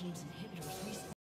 team's inhibitors.